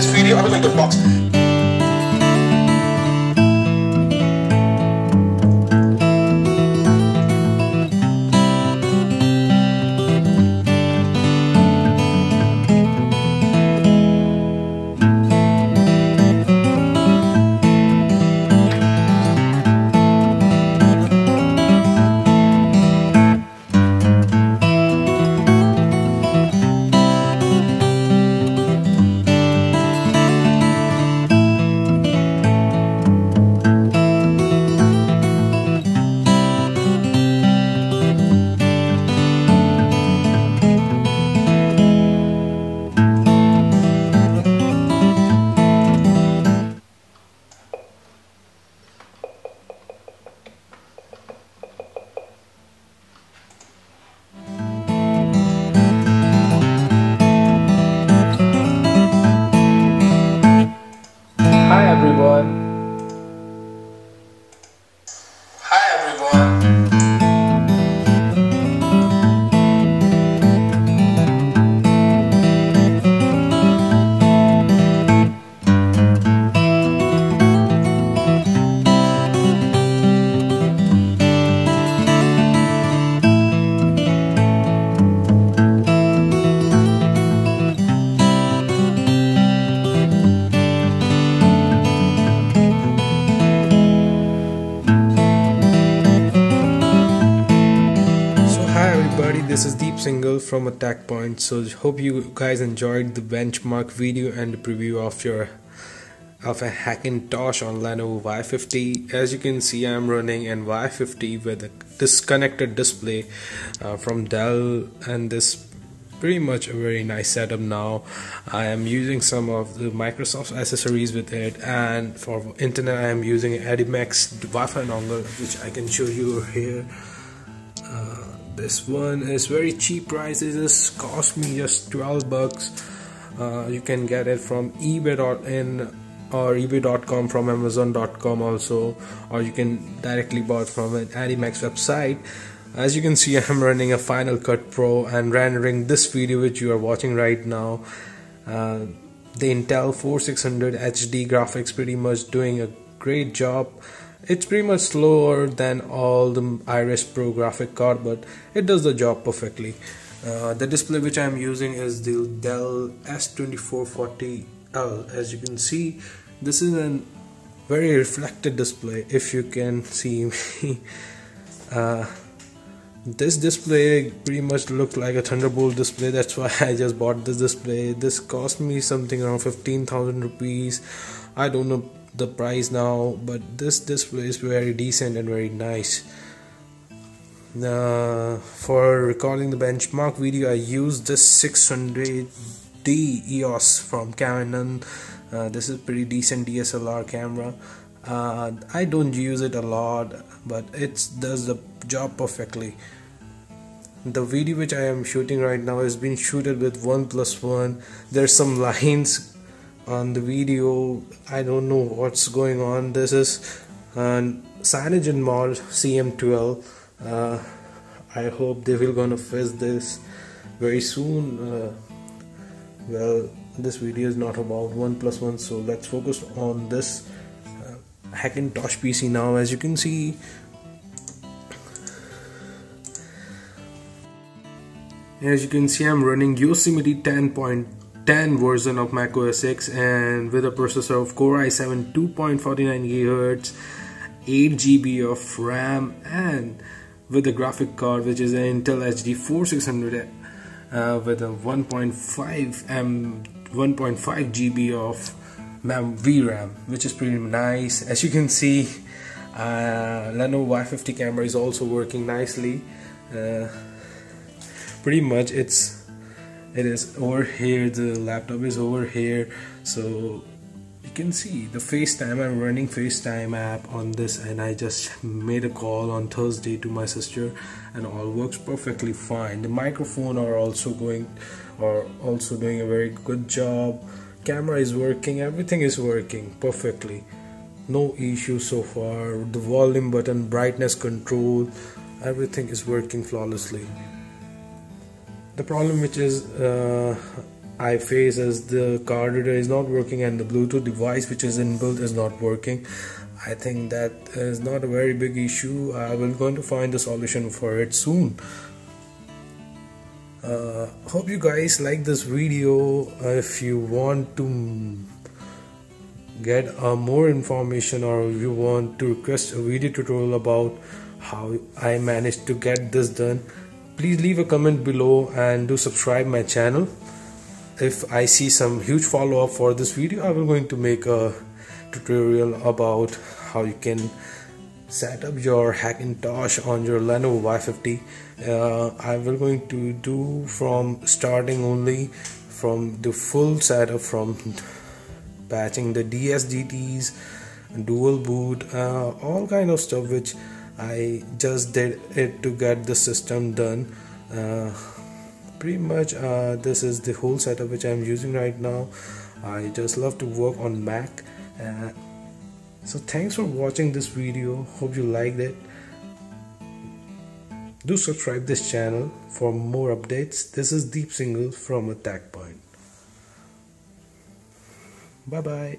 This video, I will going to box. This is Deep Single from ATechpoint. So hope you guys enjoyed the benchmark video and the preview of your of a Hackintosh on Lenovo Y50. As you can see, I'm running an Y50 with a disconnected display uh, from Dell, and this pretty much a very nice setup now. I am using some of the Microsoft accessories with it, and for internet, I am using Edimax Wi-Fi dongle, which I can show you here. Uh, this one is very cheap price. It just cost me just 12 bucks. Uh, you can get it from ebay.in or ebay.com from amazon.com also or you can directly buy it from an Edimax website as you can see I'm running a Final Cut Pro and rendering this video which you are watching right now uh, the Intel 4600 HD graphics pretty much doing a great job it's pretty much slower than all the Iris Pro graphic card but it does the job perfectly. Uh, the display which I'm using is the Dell S2440L as you can see this is a very reflected display if you can see me. Uh, this display pretty much looked like a thunderbolt display that's why i just bought this display. This cost me something around 15000 rupees. I don't know the price now but this display is very decent and very nice. Uh, for recording the benchmark video i used this 600d eos from canon. Uh, this is pretty decent dslr camera. Uh, i don't use it a lot but it does the job perfectly. The video which i am shooting right now has been shooted with OnePlus One. There's some lines on the video. I don't know what's going on. This is uh, CyanogenMod cm12 uh, i hope they will gonna fix this very soon. Uh, well this video is not about OnePlus One so let's focus on this uh, hackintosh pc now. As you can see as you can see i'm running yosemite 10.10 version of mac os x and with a processor of core i7 2.49 GHz, 8 gb of ram and with a graphic card which is an intel hd 4600 uh, with a 1.5 m 1.5 gb of VRAM which is pretty nice. As you can see uh, Lenovo Y50 camera is also working nicely. Uh, pretty much it's it is over here the laptop is over here. So you can see the FaceTime I'm running FaceTime app on this and I just made a call on Thursday to my sister and all works perfectly fine. The microphone are also going are also doing a very good job. Camera is working everything is working perfectly. No issue so far. The volume button brightness control everything is working flawlessly the problem which is uh, I face is the card reader is not working and the Bluetooth device which is inbuilt is not working. I think that is not a very big issue. I will going to find the solution for it soon. Uh, hope you guys like this video. If you want to get uh, more information or you want to request a video tutorial about how I managed to get this done please leave a comment below and do subscribe my channel. If I see some huge follow-up for this video I will going to make a tutorial about how you can set up your Hackintosh on your Lenovo Y50 uh, I will going to do from starting only from the full setup from patching the DSDTs dual boot uh, all kind of stuff which I just did it to get the system done. Uh, pretty much uh, this is the whole setup which I'm using right now. I just love to work on Mac. Uh, so thanks for watching this video. Hope you liked it. Do subscribe this channel for more updates. This is deep single from ATechpoint. Bye bye